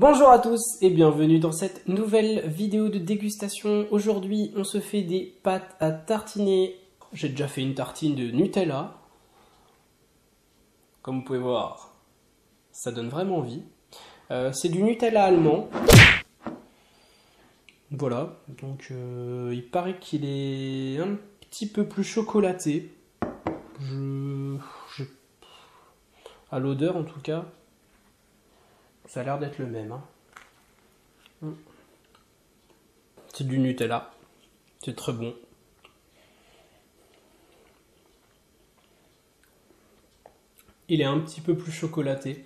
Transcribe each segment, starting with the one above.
Bonjour à tous et bienvenue dans cette nouvelle vidéo de dégustation. Aujourd'hui, on se fait des pâtes à tartiner. J'ai déjà fait une tartine de Nutella. Comme vous pouvez voir, ça donne vraiment envie. Euh, c'est du Nutella allemand. Voilà, donc euh, il paraît qu'il est un petit peu plus chocolaté. Je, à l'odeur en tout cas, ça a l'air d'être le même. hein. Mm. C'est du Nutella. C'est très bon. Il est un petit peu plus chocolaté.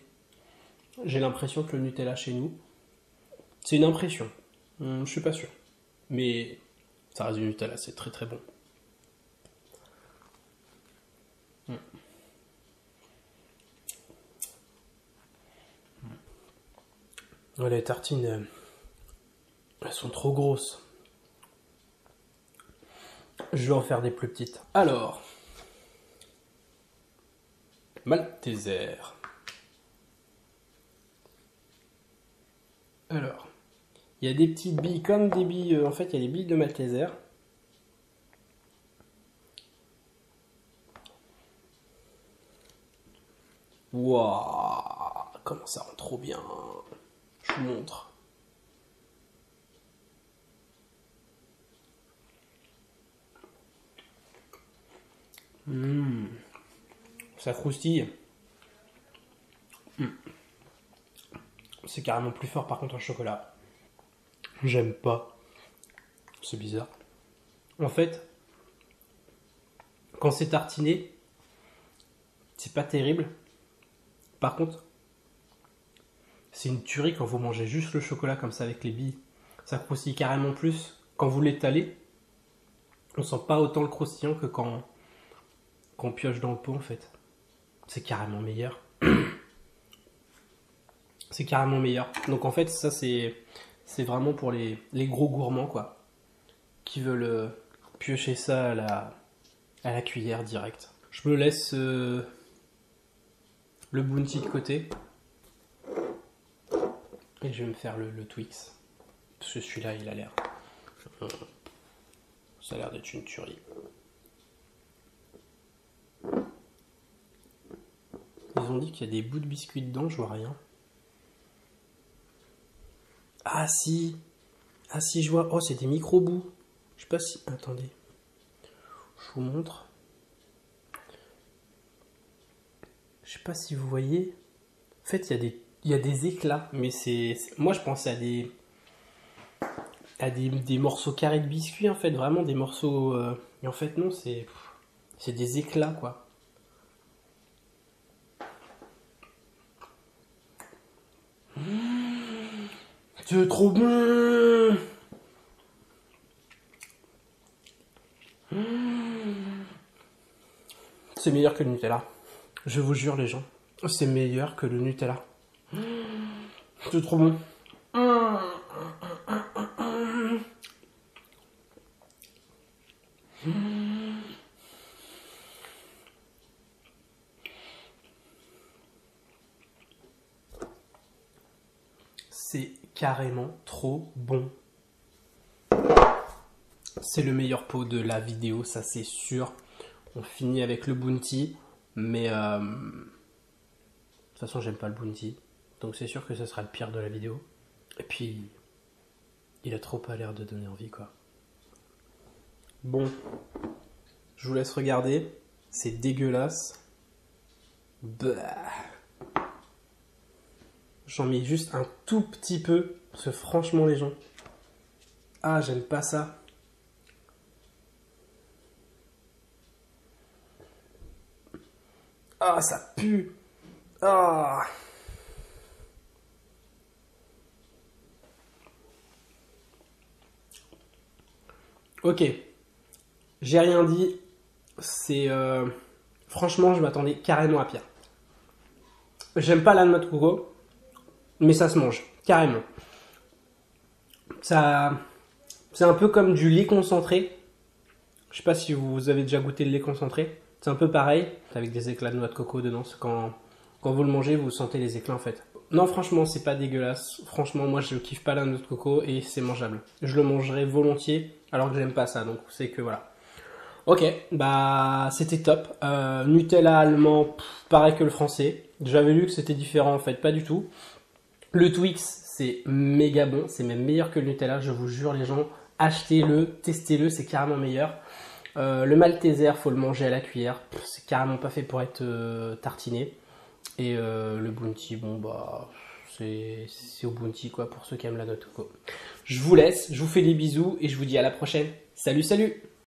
J'ai l'impression que le Nutella chez nous, c'est une impression. Hum, je suis pas sûr. Mais ça reste du Nutella, c'est très très bon. Les tartines, euh, elles sont trop grosses. Je vais en faire des plus petites. Alors, Malteser. Alors, il y a des petites billes comme des billes. euh, en fait, il y a des billes de Malteser. Waouh, comment ça rend trop bien. Je montre. Mmh. Ça croustille. Mmh. C'est carrément plus fort par contre en chocolat. J'aime pas. C'est bizarre. En fait, quand c'est tartiné, c'est pas terrible. Par contre, c'est une tuerie quand vous mangez juste le chocolat comme ça avec les billes. Ça croustille carrément plus. Quand vous l'étalez, on sent pas autant le croustillant que quand, on pioche dans le pot en fait. C'est carrément meilleur. c'est carrément meilleur. Donc en fait, ça c'est c'est vraiment pour les, les gros gourmands quoi, qui veulent euh, piocher ça à la à la cuillère direct. Je me laisse euh, le bounty de côté et je vais me faire le, le Twix parce que celui-là il a l'air ça a l'air d'être une tuerie. Ils ont dit qu'il y a des bouts de biscuits dedans, je vois rien. Ah si Ah si, je vois. Oh, c'est des micro-bouts. Je sais pas si... Attendez. Je vous montre. Je sais pas si vous voyez. En fait, il y a des, il y a des éclats, mais c'est... Moi, je pensais à des... à des, des morceaux carrés de biscuits, en fait. Vraiment des morceaux... euh, Et en fait, non, c'est... C'est des éclats, quoi. C'est trop bon C'est meilleur que le Nutella. Je vous jure les gens. C'est meilleur que le Nutella. C'est trop bon. C'est carrément trop bon. C'est le meilleur pot de la vidéo, ça c'est sûr. On finit avec le bounty, mais euh, de toute façon j'aime pas le bounty, donc c'est sûr que ce sera le pire de la vidéo. Et puis, il a trop pas l'air de donner envie quoi. Bon, je vous laisse regarder, c'est dégueulasse. Bah. J'en mets juste un tout petit peu, parce que franchement les gens, ah j'aime pas ça. Ah ça pue. Ah. Ok, j'ai rien dit. C'est euh, franchement, je m'attendais carrément à pire. J'aime pas la noix de coco, mais ça se mange carrément. Ça, c'est un peu comme du lait concentré. Je sais pas si vous avez déjà goûté le lait concentré. C'est un peu pareil, avec des éclats de noix de coco dedans. Quand, quand vous le mangez, vous sentez les éclats en fait. Non, franchement, c'est pas dégueulasse. Franchement, moi, je kiffe pas la de coco et c'est mangeable. Je le mangerai volontiers alors que j'aime pas ça. Donc, c'est que voilà. Ok, bah c'était top. Euh, Nutella allemand, pareil que le français. J'avais lu que c'était différent en fait, pas du tout. Le Twix, c'est méga bon, c'est même meilleur que le Nutella, je vous jure les gens, achetez-le, testez-le, c'est carrément meilleur. Euh, le Malteser, faut le manger à la cuillère, c'est carrément pas fait pour être euh, tartiné. Et le Bounty, bon bah c'est au Bounty quoi pour ceux qui aiment la note. Je vous laisse, je vous fais des bisous et je vous dis à la prochaine. Salut salut